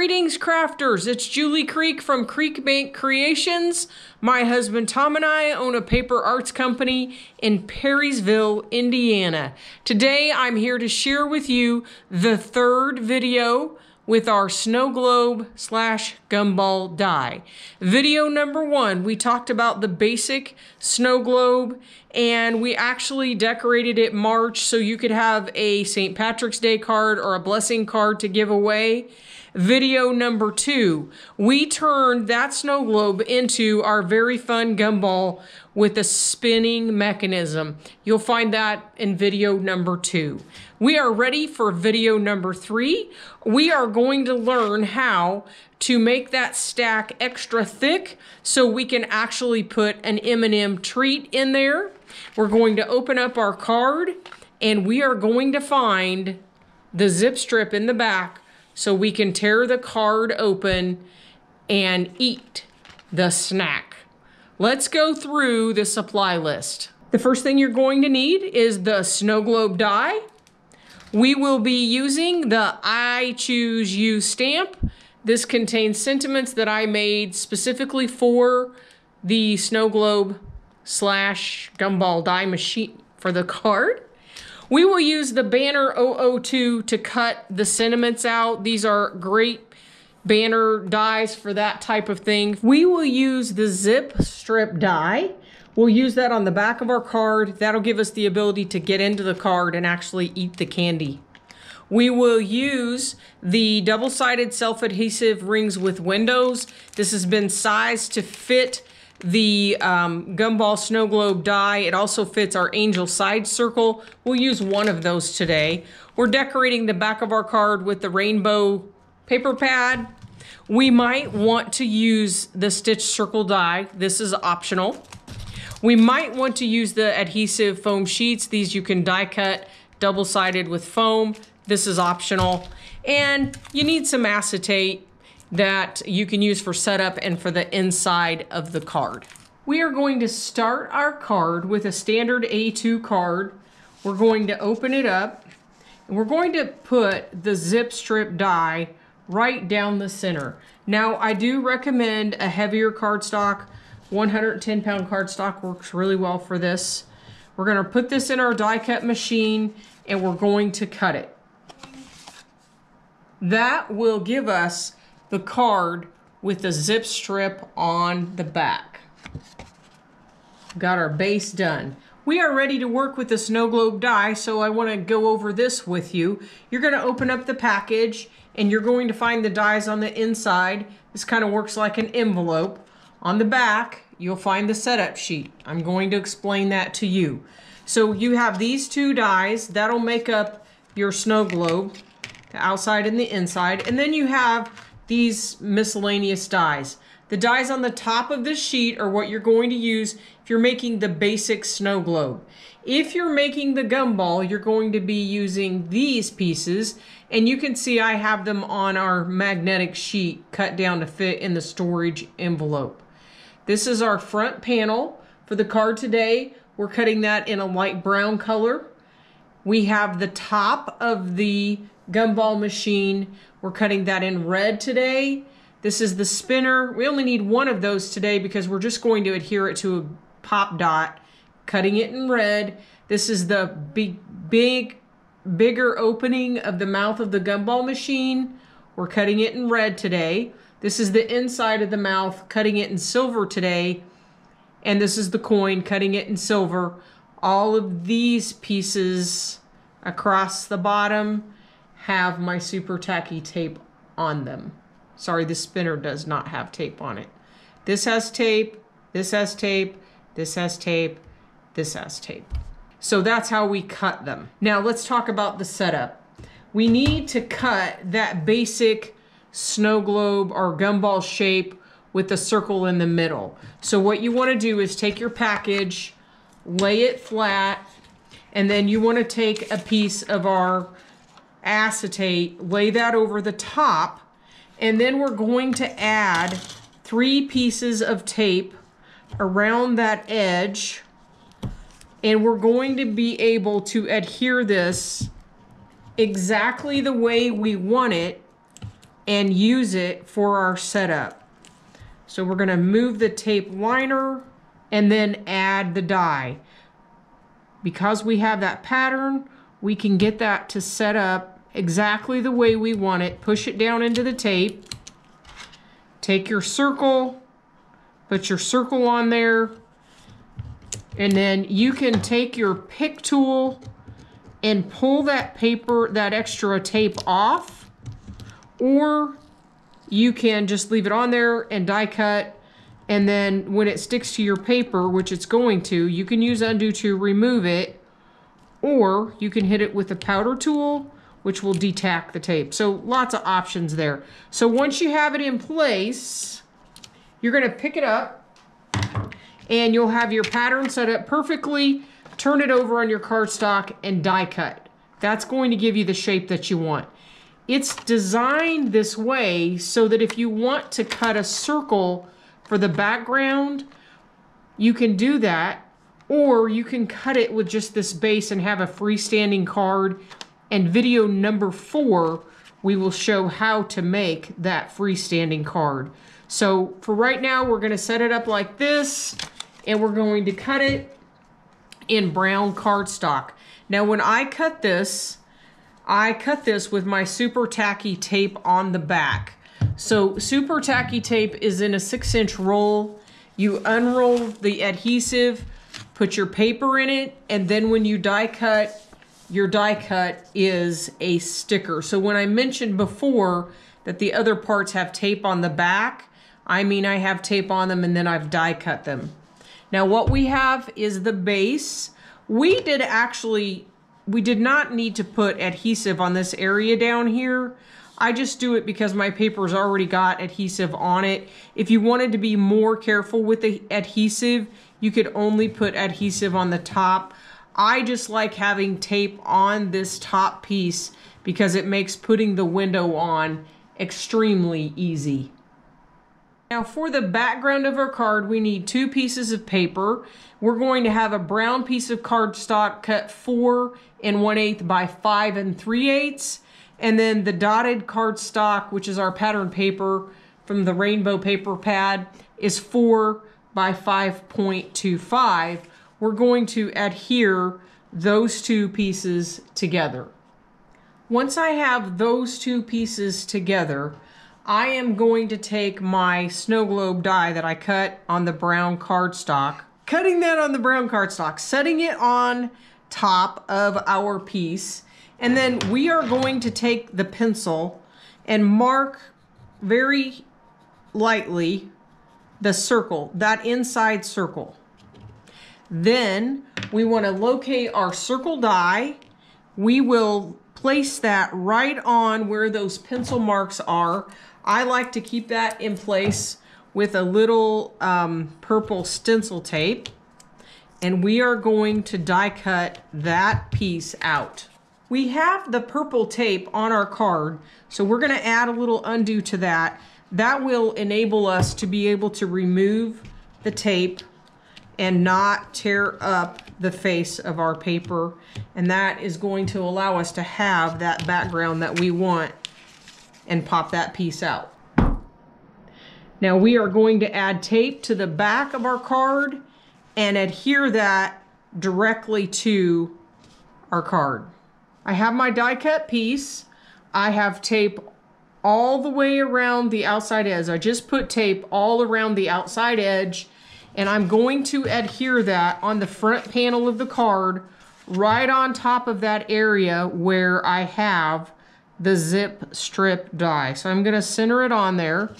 Greetings, crafters. It's Julie Creek from Creek Bank Creations. My husband Tom and I own a paper arts company in Perrysville, Indiana. Today, I'm here to share with you the third video with our snow globe slash gumball die. Video number one, we talked about the basic snow globe and we actually decorated it March so you could have a St. Patrick's Day card or a blessing card to give away. Video number two, we turned that snow globe into our very fun gumball with a spinning mechanism. You'll find that in video number two. We are ready for video number three. We are going to learn how to make that stack extra thick so we can actually put an M&M treat in there. We're going to open up our card and we are going to find the zip strip in the back so we can tear the card open and eat the snack. Let's go through the supply list. The first thing you're going to need is the snow globe die. We will be using the I Chews You stamp. This contains sentiments that I made specifically for the snow globe slash gumball die machine for the card. We will use the Banner 002 to cut the sentiments out. These are great banner dies for that type of thing. We will use the zip strip die. We'll use that on the back of our card. That'll give us the ability to get into the card and actually eat the candy. We will use the double-sided self-adhesive rings with windows. This has been sized to fit the um, gumball snow globe die. It also fits our angel side circle. We'll use one of those today. We're decorating the back of our card with the rainbow paper pad. We might want to use the stitch circle die. This is optional. We might want to use the adhesive foam sheets. These you can die cut double-sided with foam. This is optional. And you need some acetate that you can use for setup and for the inside of the card. We are going to start our card with a standard A2 card. We're going to open it up and we're going to put the zip strip die right down the center. Now I do recommend a heavier cardstock. 110 pound cardstock works really well for this. We're gonna put this in our die cut machine and we're going to cut it. That will give us the card with the zip strip on the back. Got our base done. We are ready to work with the snow globe die, so I want to go over this with you. You're going to open up the package and you're going to find the dies on the inside. This kind of works like an envelope. On the back, you'll find the setup sheet. I'm going to explain that to you. So you have these two dies. That'll make up your snow globe, the outside and the inside. And then you have these miscellaneous dies. The dies on the top of this sheet are what you're going to use if you're making the basic snow globe. If you're making the gumball, you're going to be using these pieces, and you can see I have them on our magnetic sheet cut down to fit in the storage envelope. This is our front panel for the card today. We're cutting that in a light brown color. We have the top of the gumball machine. We're cutting that in red today. This is the spinner. We only need one of those today because we're just going to adhere it to a pop dot, cutting it in red. This is the big, big, bigger opening of the mouth of the gumball machine. We're cutting it in red today. This is the inside of the mouth, cutting it in silver today. And this is the coin, cutting it in silver. All of these pieces across the bottom have my super tacky tape on them. Sorry, the spinner does not have tape on it. This has tape, this has tape, this has tape, this has tape. So that's how we cut them. Now let's talk about the setup. We need to cut that basic snow globe or gumball shape with the circle in the middle. So what you wanna do is take your package, lay it flat, and then you wanna take a piece of our acetate, lay that over the top, and then we're going to add three pieces of tape around that edge, and we're going to be able to adhere this exactly the way we want it, and use it for our setup. So we're gonna move the tape liner and then add the die. Because we have that pattern, we can get that to set up exactly the way we want it. Push it down into the tape. Take your circle, put your circle on there, and then you can take your pick tool and pull that paper, that extra tape off, or you can just leave it on there and die cut and then when it sticks to your paper, which it's going to, you can use Undu to remove it, or you can hit it with a powder tool, which will detack the tape. So lots of options there. So once you have it in place, you're gonna pick it up and you'll have your pattern set up perfectly, turn it over on your cardstock and die cut. That's going to give you the shape that you want. It's designed this way so that if you want to cut a circle for the background, you can do that, or you can cut it with just this base and have a freestanding card. And video number four, we will show how to make that freestanding card. So for right now, we're gonna set it up like this, and we're going to cut it in brown cardstock. Now when I cut this, I cut this with my super tacky tape on the back. So super tacky tape is in a six inch roll. You unroll the adhesive, put your paper in it, and then when you die cut, your die cut is a sticker. So when I mentioned before that the other parts have tape on the back, I mean I have tape on them and then I've die cut them. Now what we have is the base. We did actually, we did not need to put adhesive on this area down here. I just do it because my paper's already got adhesive on it. If you wanted to be more careful with the adhesive, you could only put adhesive on the top. I just like having tape on this top piece because it makes putting the window on extremely easy. Now for the background of our card, we need two pieces of paper. We're going to have a brown piece of cardstock cut four and one eighth by five and three eighths. And then the dotted cardstock, which is our pattern paper from the rainbow paper pad, is 4 by 5.25. We're going to adhere those two pieces together. Once I have those two pieces together, I am going to take my snow globe die that I cut on the brown cardstock, cutting that on the brown cardstock, setting it on top of our piece, and then we are going to take the pencil and mark very lightly the circle, that inside circle. Then we want to locate our circle die. We will place that right on where those pencil marks are. I like to keep that in place with a little um, purple stencil tape. And we are going to die cut that piece out. We have the purple tape on our card, so we're going to add a little Undu to that. That will enable us to be able to remove the tape and not tear up the face of our paper. And that is going to allow us to have that background that we want and pop that piece out. Now we are going to add tape to the back of our card and adhere that directly to our card. I have my die cut piece. I have tape all the way around the outside edge. I just put tape all around the outside edge and I'm going to adhere that on the front panel of the card right on top of that area where I have the zip strip die. So I'm gonna center it on there.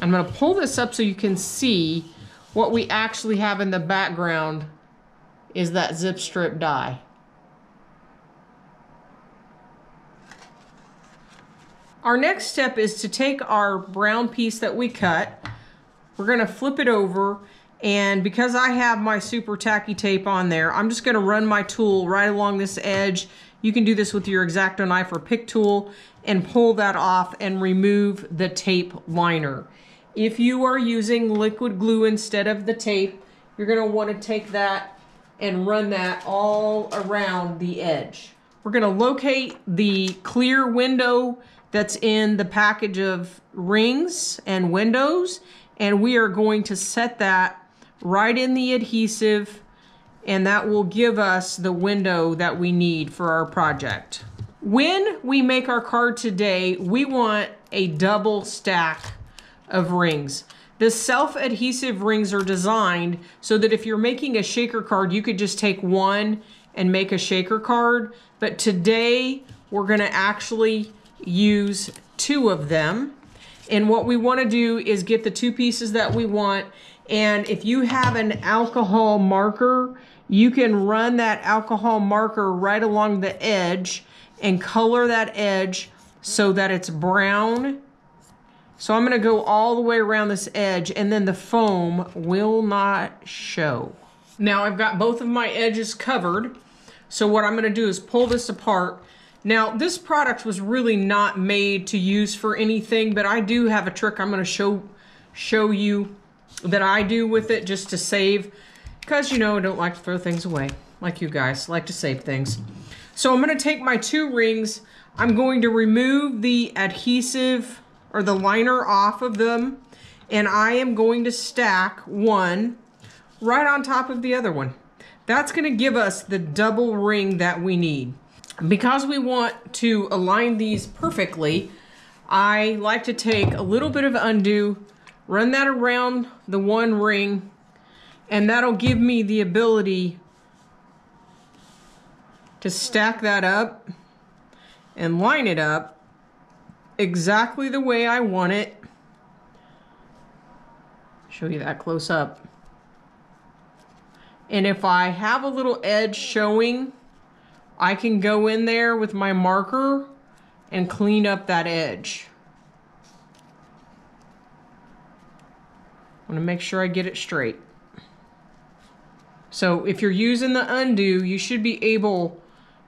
I'm gonna pull this up so you can see what we actually have in the background is that zip strip die. Our next step is to take our brown piece that we cut, we're gonna flip it over, and because I have my super tacky tape on there, I'm just gonna run my tool right along this edge. You can do this with your X-Acto knife or pick tool and pull that off and remove the tape liner. If you are using liquid glue instead of the tape, you're gonna wanna take that and run that all around the edge. We're gonna locate the clear window that's in the package of rings and windows and we are going to set that right in the adhesive and that will give us the window that we need for our project. When we make our card today, we want a double stack of rings. The self-adhesive rings are designed so that if you're making a shaker card, you could just take one and make a shaker card. But today, we're gonna actually use two of them. And what we wanna do is get the two pieces that we want. And if you have an alcohol marker, you can run that alcohol marker right along the edge and color that edge so that it's brown. So I'm gonna go all the way around this edge and then the foam will not show. Now I've got both of my edges covered. So what I'm gonna do is pull this apart now, this product was really not made to use for anything, but I do have a trick I'm going to show show you that I do with it just to save, because, you know, I don't like to throw things away, like you guys like to save things. So I'm going to take my two rings. I'm going to remove the adhesive or the liner off of them, and I am going to stack one right on top of the other one. That's going to give us the double ring that we need because we want to align these perfectly, I like to take a little bit of Undu, run that around the one ring, and that'll give me the ability to stack that up and line it up exactly the way I want it. Show you that close up. And if I have a little edge showing, I can go in there with my marker and clean up that edge. I want to make sure I get it straight. So if you're using the Undu, you should be able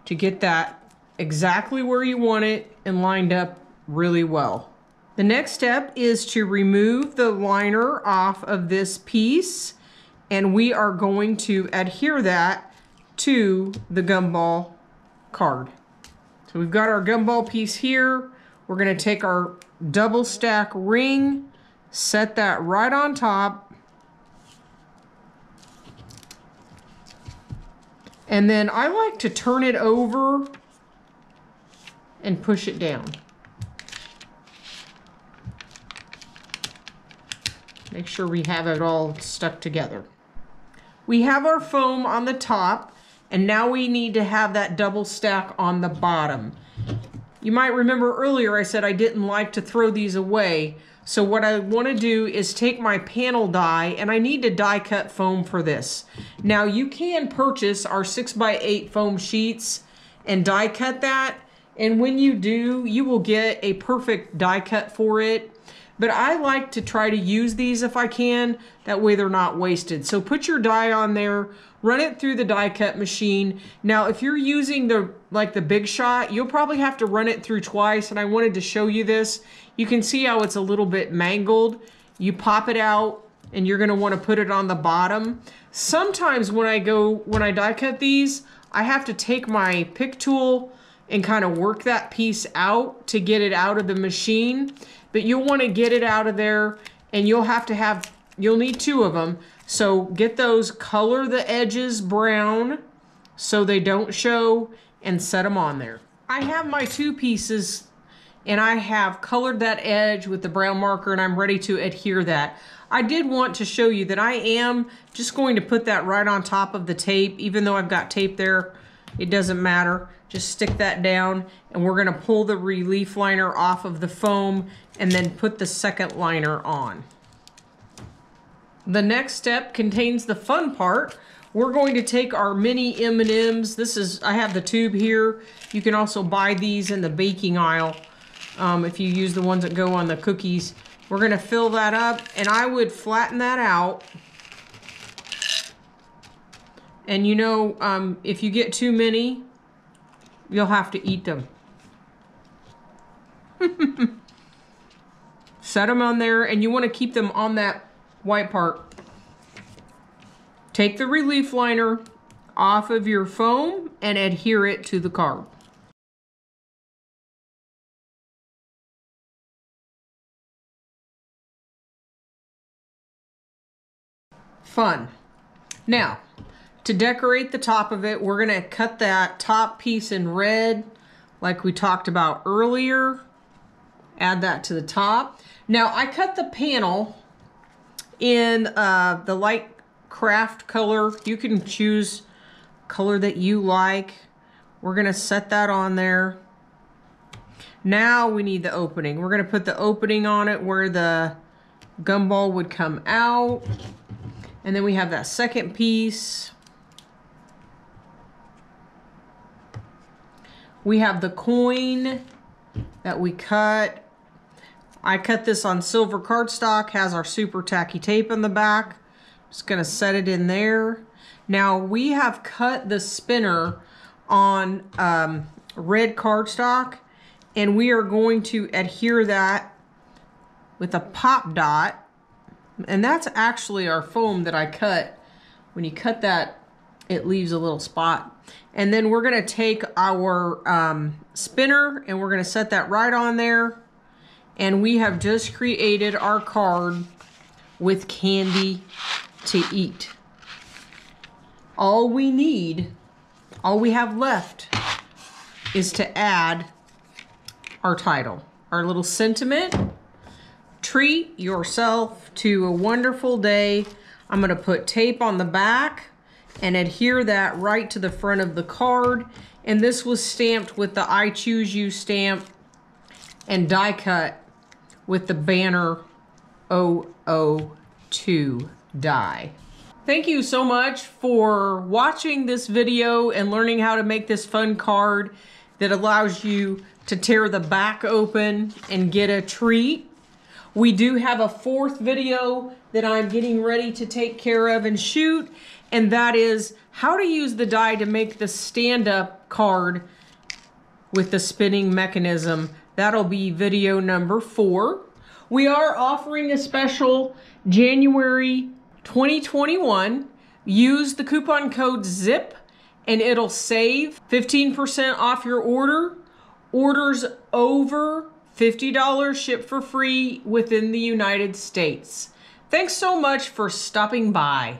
to get that exactly where you want it and lined up really well. The next step is to remove the liner off of this piece and we are going to adhere that to the gumball card. So we've got our gumball piece here. We're going to take our double stack ring, set that right on top. And then I like to turn it over and push it down. Make sure we have it all stuck together. We have our foam on the top and now we need to have that double stack on the bottom. You might remember earlier I said I didn't like to throw these away. So what I want to do is take my panel die, and I need to die cut foam for this. Now you can purchase our 6x8 foam sheets and die cut that. And when you do, you will get a perfect die cut for it. But I like to try to use these if I can. That way they're not wasted. So put your die on there, run it through the die cut machine. Now, if you're using the like the big shot, you'll probably have to run it through twice. And I wanted to show you this. You can see how it's a little bit mangled. You pop it out and you're gonna wanna put it on the bottom. Sometimes when I go, when I die cut these, I have to take my pick tool and kind of work that piece out to get it out of the machine but you'll want to get it out of there and you'll have to have, you'll need two of them. So get those, color the edges brown so they don't show and set them on there. I have my two pieces and I have colored that edge with the brown marker and I'm ready to adhere that. I did want to show you that I am just going to put that right on top of the tape, even though I've got tape there, it doesn't matter. Just stick that down and we're gonna pull the relief liner off of the foam and then put the second liner on. The next step contains the fun part. We're going to take our mini M&Ms. This is, I have the tube here. You can also buy these in the baking aisle um, if you use the ones that go on the cookies. We're gonna fill that up and I would flatten that out. And you know, um, if you get too many, You'll have to eat them. Set them on there, and you want to keep them on that white part. Take the relief liner off of your foam and adhere it to the card. Fun. Now, to decorate the top of it, we're gonna cut that top piece in red like we talked about earlier. Add that to the top. Now, I cut the panel in uh, the light kraft color. You can choose color that you like. We're gonna set that on there. Now we need the opening. We're gonna put the opening on it where the gumball would come out. And then we have that second piece. We have the coin that we cut. I cut this on silver cardstock, has our super tacky tape in the back. Just gonna set it in there. Now we have cut the spinner on um, red cardstock and we are going to adhere that with a pop dot. And that's actually our foam that I cut. When you cut that, it leaves a little spot. And then we're gonna take our um, spinner and we're gonna set that right on there. And we have just created our card with candy to eat. All we need, all we have left is to add our title, our little sentiment. Treat yourself to a wonderful day. I'm gonna put tape on the back and adhere that right to the front of the card. And this was stamped with the I Chews You stamp and die cut with the banner 002 die. Thank you so much for watching this video and learning how to make this fun card that allows you to tear the back open and get a treat. We do have a fourth video that I'm getting ready to take care of and shoot, and that is how to use the die to make the stand-up card with the spinning mechanism. That'll be video number four. We are offering a special January 2021. Use the coupon code ZIP and it'll save 15% off your order. Orders over $50 ship for free within the United States. Thanks so much for stopping by.